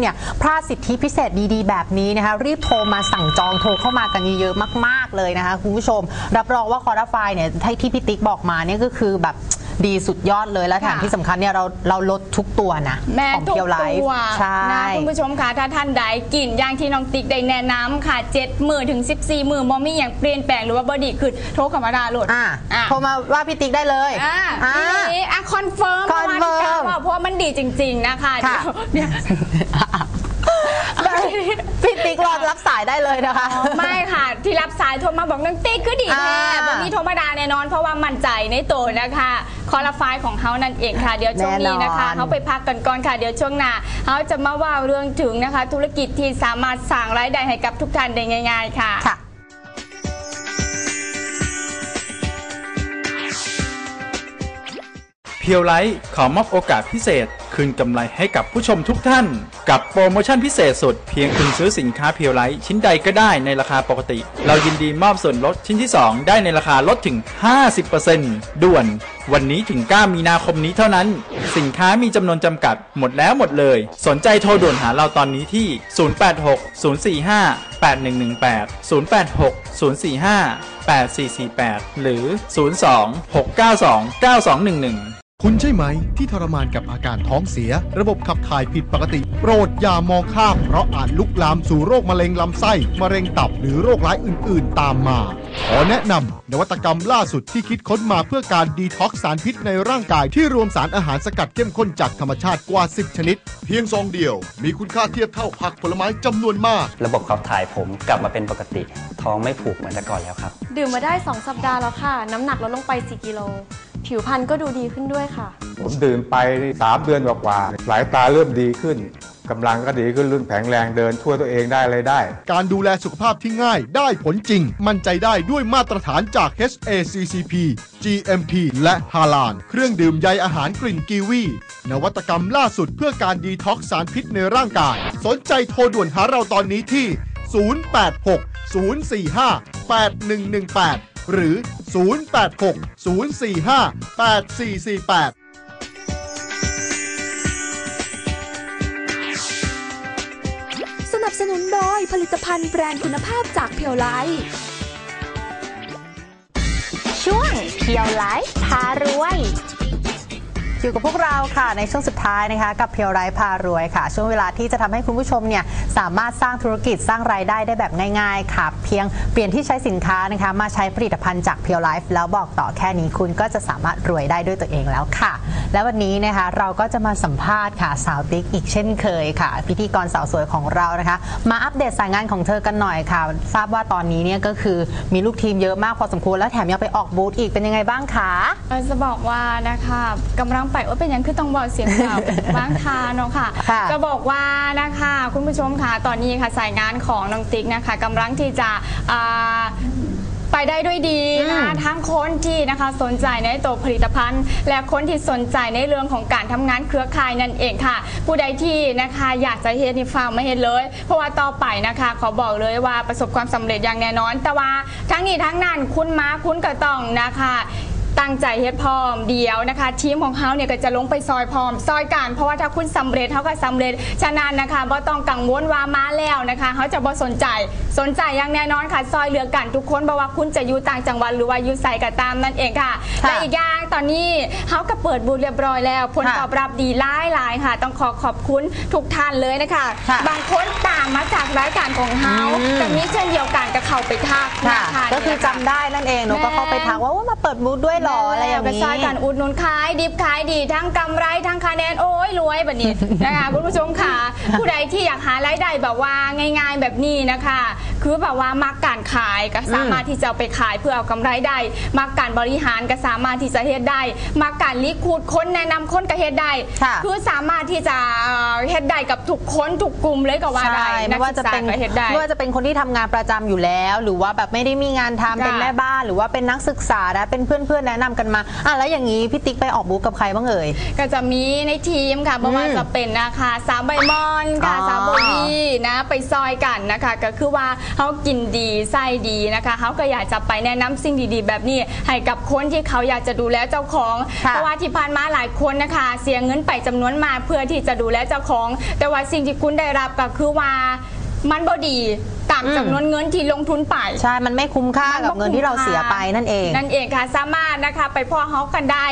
เนี่ยพลาดสิทธิพิเศษดีๆ แบบนี้นะคะ รีบโทรมาสั่งจองโทรเข้ามากันเยอะๆมาก ๆเลยนะคะคุณผู้ชม รับรองว่าคอร์ดไฟเนี่ยที่ที่พี่ติ๊กบอกมาเนี่ยก็คือแบบ ดีสุดยอดเลยและแถมค่ะที่สำคัญเนี่ยเราเราลดทุกตัวนะแม่ของทุกเพียวไลฟ์ตัวใช่ นะคุณผู้ชมค่ะถ้าท่านใดกินอย่างที่น้องติ๊กได้แนะนำค่ะ7มือถึง14มือมอมีอย่างเปลี่ยนแปลงหรือว่าบอดีคือโทรเข้ามาได้โหลด อะอะ โทรมาว่าพี่ติ๊กได้เลย อ่าอ่าทีนี้อะคอนเฟิร์มคอนเฟิร์มเพราะว่ามันดีจริง ๆ นะคะ ค่ะ เดี๋ยวเนี่ย พี่ติ๊กรอรับสายได้เลยนะคะ ไม่ค่ะ ที่รับสายโทรมาบอกน้องติ๊กคือดีแท้อ่าวันนี้โทรมาดาแน่นอนเพราะว่ามั่นใจในตัวนะคะ คอลไฟล์ของเขานั่นเองค่ะ เดี๋ยวช่วงนี้นะคะ แน่นอน เขาไปพักกันก่อนค่ะ เดี๋ยวช่วงหน้าเขาจะมาว่าเรื่องถึงนะคะ ธุรกิจที่สามารถสร้างรายได้ให้กับทุกท่านได้ง่าย ๆ ค่ะ ค่ะ เพียวไลท์ขอมอบโอกาสพิเศษ คืนกำไรให้กับผู้ชมทุกท่าน กับโปรโมชั่นพิเศษสุด เพียงคุณซื้อสินค้าเพียวไลท์ชิ้นใดก็ได้ในราคาปกติ เรายินดีมอบส่วนลดชิ้นที่ 2 ได้ในราคาลดถึง 50%ด่วน วันนี้ถึง 9 มีนาคมนี้เท่านั้น สินค้ามีจำนวนจำกัด หมดแล้วหมดเลย สนใจโทรด่วนหาเราตอนนี้ที่ 086 045 8118 086 045 8448 หรือ 02 692 9211 คุณใช่ไหมที่ทรมานกับอาการท้องเสีย ระบบขับถ่ายผิดปกติ โปรดอย่ามองข้าม เพราะอาจลุกลามสู่โรคมะเร็งลำไส้มะเร็งตับหรือโรคร้ายอื่น ๆ ตามมา ขอแนะนำนวัตกรรมล่าสุดที่คิดค้นมาเพื่อการดีท็อกซ์สารพิษในร่างกายที่รวมสารอาหารสกัดเข้มข้นจากธรรมชาติกว่า 10 ชนิด เพียงซองเดียว มีคุณค่าเทียบเท่าผักผลไม้จำนวนมาก ระบบขับถ่ายผมกลับมาเป็นปกติ ท้องไม่ผูกเหมือนแต่ก่อนแล้วครับดื่มมาได้ 2 สัปดาห์แล้วค่ะ น้ำหนักลดลงไป 4 กิโลผิวพรรณก็ดูดีขึ้นด้วยค่ะ ผมดื่มไปสามเดือนกว่าๆสายตาเริ่มดีขึ้นกำลังก็ดีขึ้นรุ่นแข็งแรงเดินช่วยตัวเองได้อะไรได้ การดูแลสุขภาพที่ง่ายได้ผลจริง มั่นใจได้ด้วยมาตรฐานจาก HACCP GMP และฮาลานเครื่องดื่มใยอาหารกลิ่นกีวี นวัตกรรมล่าสุดเพื่อการดีท็อกซ์สารพิษในร่างกาย สนใจโทรด่วนหาเราตอนนี้ที่ 086 045 8118 หรือ 086 045 8448สนับสนุนโดยผลิตภัณฑ์แบรนด์คุณภาพจากเพียวไลท์ช่วงเพียวไลฟ์พารวย อยู่กับพวกเราค่ะในช่วงสุดท้ายนะคะกับเพียวไลฟ์พารวยค่ะ ช่วงเวลาที่จะทำให้คุณผู้ชมเนี่ยสามารถสร้างธุรกิจสร้างรายได้ได้แบบง่ายๆค่ะ เพียงเปลี่ยนที่ใช้สินค้านะคะ มาใช้ผลิตภัณฑ์จากเพียวไลฟ์แล้วบอกต่อแค่นี้คุณก็จะสามารถรวยได้ด้วยตัวเองแล้วค่ะ และวันนี้นะคะเราก็จะมาสัมภาษณ์ค่ะสาวติ๊กอีกเช่นเคยค่ะ พิธีกรสาวสวยของเรานะคะ มาอัปเดตสายงานของเธอกันหน่อยค่ะ ทราบว่าตอนนี้เนี่ยก็คือมีลูกทีมเยอะมากพอสมควรแล้วแถมยังไปออกบูธอีกเป็นยังไงบ้างคะจะบอกว่านะคะกำลังไปว่าเป็นยังคือต้องบอกเสียงแบบบ้างทาเนาะค่ะ ค่ะจะบอกว่านะคะ คุณผู้ชมค่ะตอนนี้ค่ะสายงานของน้องติ๊กนะคะกำลังที่จะอ่าไปได้ด้วยดีนะ อืม ทั้งคนที่นะคะสนใจในตัวผลิตภัณฑ์ และคนที่สนใจในเรื่องของการทำงานเครือข่ายนั่นเองค่ะ ผู้ใดที่นะคะอยากจะเฮ็ดนี่ฟังไม่เห็นเลย เพราะว่าต่อไปนะคะขอบอกเลยว่าประสบความสำเร็จอย่างแน่นอน แต่ว่าทั้งนี้ทั้งนั้นคุณมาคุณก็ต้องนะคะ ตั้งใจเฮ็ดพร้อมเดียวนะคะ ทีมของเขาเนี่ยก็จะลงไปซอยพร้อม ซอยกันเพราะว่าถ้าคุณสำเร็จเขาก็สำเร็จฉะนั้นนะคะบ่ต้องกังวลว่ามาแล้วนะคะเขาจะบ่สนใจสนใจอย่างแน่นอนค่ะ ซอยเหลือกันทุกคนเพราะว่าคุณจะอยู่ต่างจังหวัดหรือว่าอยู่ไสก็ตามนั่นเองค่ะค่ะและอีกอย่างตอนนี้เขาก็เปิดบูธเรียบร้อยแล้วผลค่ะตอบรับดีหลายหลายๆค่ะ ต้องขอขอบคุณทุกท่านเลยนะคะค่ะบางคนตามมาจากรายการของเขาอืมแต่นี้เช่นเดียวกันก็เข้าไปทักค่ะนะคะก็คือจำได้นั่นเองหนูก็เข้าไปทักว่าว่ามาเปิดบูธด้วยเหรออะไรอย่างนี้ใช้กันอุดหนุนขายดิบขายดีทั้งกำไรทั้งคะแนนโอ้ยรวยแบบนี้นะคะคุณผู้ชมค่ะผู้ใดที่อยากหารายได้แบบว่าง่าย ๆ แบบนี้นะคะ คือแบบว่ามักการขายก็สามารถที่จะเอาไปขายเพื่อเอากำไรได้ มักการบริหารก็สามารถที่จะเฮ็ดได้ มักการลิคูดคนแนะนำคนก็เฮ็ดได้ ค่ะคือสามารถที่จะเฮ็ดได้กับทุกคนทุกกลุ่มเลยก็ว่าได้ใช่นัไม่กว่าศึจะกษาเป็นก็เฮ็ดได้ ไม่ว่าจะเป็นคนที่ทำงานประจำอยู่แล้ว หรือว่าแบบไม่ได้มีงานทำค่ะเป็นแม่บ้าน หรือว่าเป็นนักศึกษานะเป็นเพื่อนๆแนะนำกันมาอะแล้วอย่างนี้พี่ติ๊กไปออกบูธกับใครบ้างเอ่ย ก็จะมีในทีมค่ะไม่ว่าอืมจะเป็นนะคะสาวใบมอนค่ะอ๋อสาวโบวีนะไปซอยกันนะคะ ก็คือว่าเขากินดีไส้ดีนะคะเขาก็อยากจะไปแนะนำสิ่งดีๆ แบบนี้ ให้กับคนที่เขาอยากจะดูแลเจ้าของ ค่ะเพราะว่าที่ผ่านมาหลายคนนะคะ เสียเงินไปจำนวนมากเพื่อที่จะดูแลเจ้าของ แต่ว่าสิ่งที่คุณได้รับก็คือว่ามันบดี ตามอืมจำนวนเงินที่ลงทุนไป ใช่ มันไม่คุ้มค่ากับเงินที่เราเสียไปนั่นเอง นั่นเองค่ะ สามารถนะคะไปพ่อเฮากันได้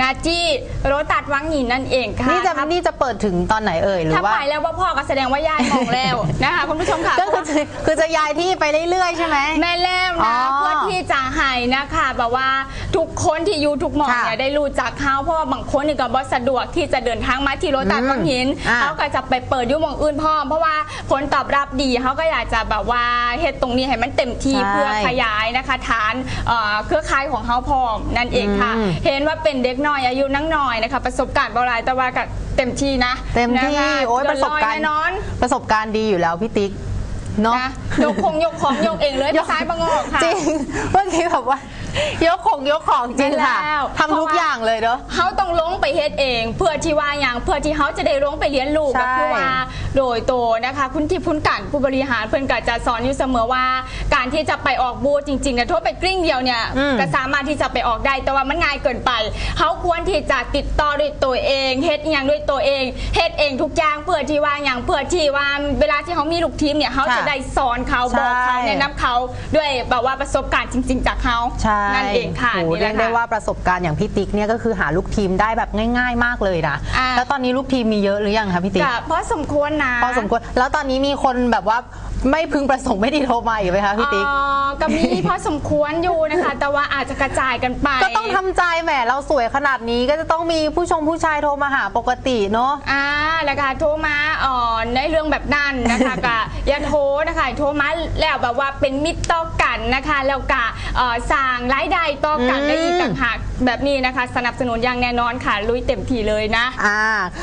นะที่โรตัดวังหินนั่นเองค่ะ นี่จะถ้านี่จะเปิดถึงตอนไหนเอ่ยหรือถ้าว่าไปแล้วว่าพ่อก็แสดงว่ายายมองแล้วนะคะคุณผู้ชมค่ะ ก็คือจะคือจะย้ายที่ไปเรื่อยๆใช่ไหมแม่แล้วอ๋นะอเพื่อที่จะให้นะคะแบบว่า ทุกคนที่อยู่ทุกหมองค่ะเนี่ยได้รู้จักเขาเพราะว่าบางคนนี่ก็บ่สะดวกที่จะเดินทางมาที่โรตัสอืมวังหินอ่าเขาก็จะไปเปิดอยุ่หมองอื่นพ่อมเพราะว่าผลตอบรับดีเขาก็อยากจะแบบว่าเฮ็ดตรงนี้ให้มันเต็มที่ใช่เพื่อขยายนะคะฐานเอ่อเครือข่ายของเขาพร้อมนั่นเองค่ะ อืมเห็นว่าเป็นเด็กน้อยอายุนั่งน้อยนะคะประสบการณ์บรายแต่ว่าก็เต็มที่นะเต็มที่นะคะโอ้ยเกิประสบการณ์แน่นอน ประสบการณ์ดีอยู่แล้วพี่ติ๊กเนาะ นะยกคงยกของยกเองเลยพี่ซ้ายประงอกค่ะ จริง เมื่อกี้แบบว่า ยกของยกของจริงค่ะแล้วทำทุกอย่างเลยเนาะเขาต้องลงไปเฮ็ดเอง เพื่อที่ว่าอย่างเพื่อที่เขาจะได้ลงไปเรียนรู้ใช่ ก็คือว่า โดยโตวนะคะ คุณที่พุนกันผู้บริหารเพื่อนก็จะสอนอยู่เสมอว่า การที่จะไปออกบูธจริงๆเนี่ยโทษไปกลิ้งเดียวเนี่ยอืม ก็สามารถที่จะไปออกได้แต่ว่ามันง่ายเกินไป เขาควรที่จะติดต่อด้วยตัวเองเฮ็ดอหย่างด้วยตัวเองเฮ็ดเองทุกอย่างเพื่อที่ว่าอย่างเพื่อที่ว่าเวลาที่เขามีลูกทีมเนี่ยเขาจะได้สอนเขาบอกเขาใช่แนะนำเขาด้วยแบบว่าประสบการณ์จริง ๆ จากเขาใช่นั่นเองค่ะโอ้นี่แหเรียละกได้ค่ะ ว่าประสบการณ์อย่างพี่ติ๊กเนี่ยก็คือหาลูกทีมได้แบบง่าย ๆ มากเลยนะ อ่า แล้วตอนนี้ลูกทีมมีเยอะหรือยังคะพี่ติ๊ก ก็เพราะสมควรนะ พอสมควร แล้วตอนนี้มีคนแบบว่า ไม่พึงประสงค์ไม่ดีโทรมาอีกไหมคะพี่ติ๊กเอ่อก็มีพอสมควรอยู่นะคะ แต่ว่าอาจจะกระจายกันไป ก็ต้องทำใจแหมเราสวยขนาดนี้ก็จะต้องมีผู้ชมผู้ชายโทรมาหาปกติเนาะ อ่าแล้วก็โทรมาอ่อนในเรื่องแบบนั้นนะคะ ก็อย่าโทรนะคะโทรมาแล้วแบบว่าเป็นมิตรต่อกันนะคะแล้วก็เอ่อสร้างรายได้ต่อกันอืม ได้อีกต่างหากแบบนี้นะคะ สนับสนุนอย่างแน่นอนค่ะลุยเต็มที่เลยนะ อ่า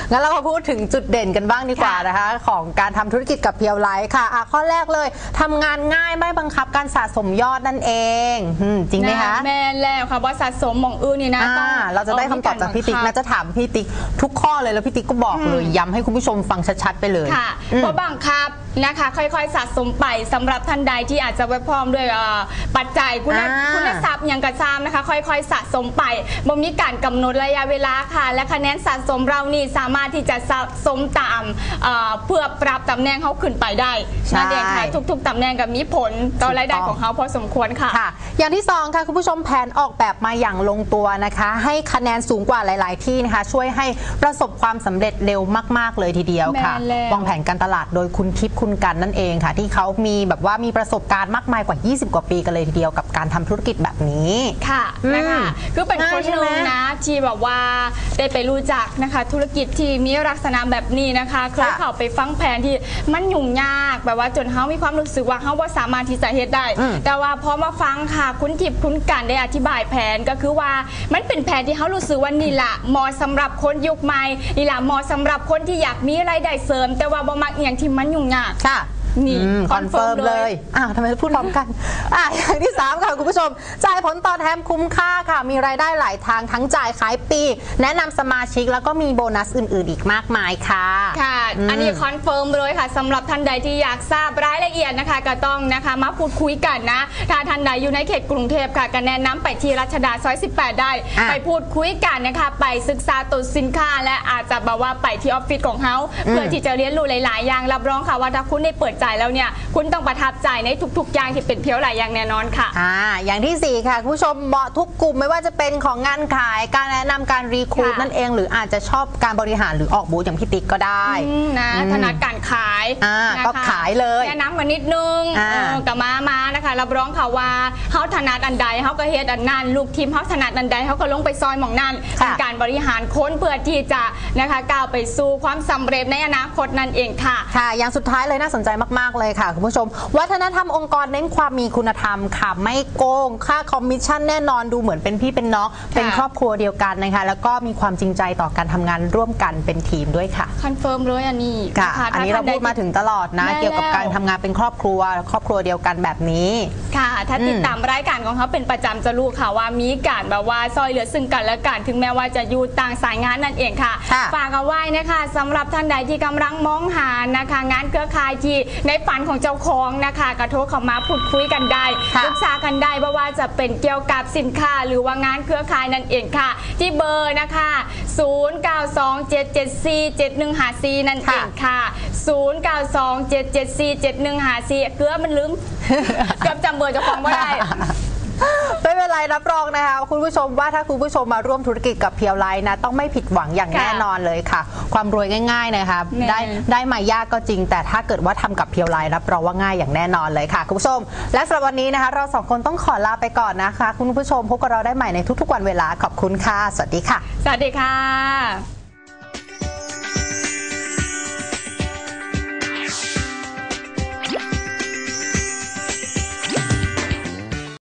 งั้นเรามาพูดถึงจุดเด่นกันบ้างดีกว่าค่ะนะคะ ของการทำธุรกิจกับเพียวไลท์ค่ะอะข้อแรกเลยทำงานง่ายไม่บังคับการสะสมยอดนั่นเองอืมจริงไหมคะแม่นแล้วค่ะว่าสะสมหมองอื่นนี่นะอ่าต้องเราจะได้คำตอบจากพี่ติ๊กนะจะถามพี่ติ๊กทุกข้อเลยแล้วพี่ติ๊กก็บอกเลยย้ำให้คุณผู้ชมฟังชัดๆไปเลยค่ะอืม เพราะบังคับนะคะ ค่อยๆสะสมไปสำหรับท่านใดที่อาจจะไว้พร้อมด้วยเอ่อปัจจัยคุณอ่าคุณทรัพย์อย่างกระซามนะคะ ค่อยๆสะสมไปบ่มีการกำหนดระยะเวลาค่ะ และคะแนนสะสมเรานี่สามารถที่จะสะสมตามเอ่อเพื่อปรับตำแหน่งเขาขึ้นไปได้ใช่ นั่นเองค่ะทุกๆตำแหน่งก็มีผลต่อรายได้ถูกต้องของเขาพอสมควรค่ะ ค่ะ อย่างที่สองค่ะคุณผู้ชมแผนออกแบบมาอย่างลงตัวนะคะ ให้คะแนนสูงกว่าหลาย ๆ ที่นะคะ ช่วยให้ประสบความสำเร็จเร็วมาก ๆ เลยทีเดียวค่ะแม่นแล้ว วางแผนการตลาดโดยคุณทิพย์คุณกันนั่นเองค่ะ ที่เขามีแบบว่ามีประสบการณ์มากมายกว่า 20 กว่าปีกันเลยทีเดียวกับการทำธุรกิจแบบนี้ ค่ะอืมนะคะคือเป็นคนง่ายใช่หไหมนึ่งนะที่แบบว่าได้ไปรู้จักนะคะ ธุรกิจที่มีลักษณะแบบนี้นะคะเคยค่ะเข้าไปฟังแผนที่มันยุ่งยากแบบว่าจนเขามีความรู้สึกว่าเขาว่าสามารถที่จะเฮ็ดได้ อืมแต่ว่าพอมาฟังค่ะคุณทิพย์คุณกันได้อธิบายแผนก็คือว่ามันเป็นแผนที่เขารู้สึกว่านี่ละเหมาะสำหรับคนยุคใหม่นี่ละเหมาะสำหรับคนที่อยากมีรายได้เสริม แต่ว่าบ่มักอหย่างที่มันยุ่งยาก ค่ะ นี่คอนเฟิร์ม confirm เลเลยยอ้าวทำไมพูดพร้อมกันอะอย่างที่ 3 ค่ะคุณผู้ชม จ่ายผลตอบแทนคุ้มค่าค่ะ มีรายได้หลายทางทั้งจ่ายขายปลีก แนะนำสมาชิกแล้วก็มีโบนัสอื่นๆอีกมากมายค่ะ ค่ะอืมอันนี้คอนเฟิร์มเลยค่ะสำหรับท่านใดที่อยากทราบรายละเอียดนะคะ ก็ต้องนะคะมาพูดคุยกันนะ ถ้าท่านใดอยู่ในเขตกรุงเทพค่ะก็แนะนำไปที่รัชดาซอย 18 ได้ อะ ไปพูดคุยกันนะคะ ไปศึกษาตัวสินค้าและอาจจะแบบว่าไปที่ออฟฟิศของเขาเพื่อที่จะเรียนรู้หลาย ๆ อย่างรับรองค่ะว่าถ้าคุณได้เปิดใจแล้วเนี่ยคุณต้องประทับใจในทุกๆอย่างที่เป็นเพียวไหลอย่างแน่นอนค่ะ อ่าอย่างที่ 4 ค่ะ คุณผู้ชมเหมาะทุกกลุ่มไม่ว่าจะเป็นของงานขายการแนะนำการรีคูดค่ะ นั่นเองหรืออาจจะชอบการบริหารหรือออกบูธอย่างพี่ติ๊กก็ได้ อืมนะอืมถนัดการขายอ่านะคะก็ขายเลยแนะนำกันนิดนึงอ่า เออกับมามานะคะรับรองค่ะว่าเขาถนัดอันใดเขาก็เฮ็ดอันนั้นลูกทีมเขาถนัดอันใดเขาก็ลงไปซอยหมองนั่นค่ะเป็นการบริหารคนเพื่อที่จะนะคะก้าวไปสู่ความสำเร็จในอนาคตนั่นเองค่ะ ค่ะอย่างสุดท้ายเลยน่าสนใจมากๆเลยค่ะคุณผู้ชม วัฒนธรรมองค์กรเน้นความมีคุณธรรมค่ะ ไม่โกงค่าคอมมิชชั่นแน่นอนดูเหมือนเป็นพี่เป็นน้องเป็นครอบครัวเดียวกันนะคะ แล้วก็มีความจริงใจต่อการทำงานร่วมกันเป็นทีมด้วยค่ะ confirm เลยอันนี้ค่ะ ค่ะอันนี้ถ้เราท่ใพูดมาถึงตลอดนะแม่เกี่ยวกับการแล้วทำงานเป็นครอบครัว ครอบครัวเดียวกันแบบนี้ ค่ะ ถ้าอืมติดตามรายการของเขาเป็นประจำจะรู้ค่ะว่ามีการแบบว่าช่วยเหลือซึ่งกันและกันถึงแม้ว่าจะอยู่ต่างสายงานนั่นเองค่ะ ค่ะ ฝากเอาไว้นะคะสำหรับท่านใดที่กำลังมองหานะคะ งานเครือข่ายที่ในฝันของเจ้าของนะคะกระโทรเข้ามาพูดคุยกันได้ค่ะปรึกษากันได้ว่าว่าจะเป็นเกี่ยวกับสินค้า หรือว่างานเครือข่ายนั่นเองค่ะ ที่เบอร์นะคะ 0927747154 นั่นเองค่ะ 0927747154 เกือบมันลืม เกือบจำเบอร์เจ้าของไม่ได้ไม่ เป็นไรรับรองนะคะคุณผู้ชมว่าถ้าคุณผู้ชมมาร่วมธุรกิจกับเพียวไลท์นะต้องไม่ผิดหวังอย่างค่ะแน่นอนเลยค่ะ ความรวยง่ายๆนะคะแน่ได้ได้มายากก็จริง แต่ถ้าเกิดว่าทำกับเพียวไลท์รับรองว่าง่ายอย่างแน่นอนเลยค่ะคุณผู้ชม และสำหรับวันนี้นะคะเราสองคนต้องขอลาไปก่อนนะคะ คุณผู้ชมพบกับเราได้ใหม่ในทุกๆวันเวลาขอบคุณค่ะสวัสดีค่ะ สวัสดีค่ะ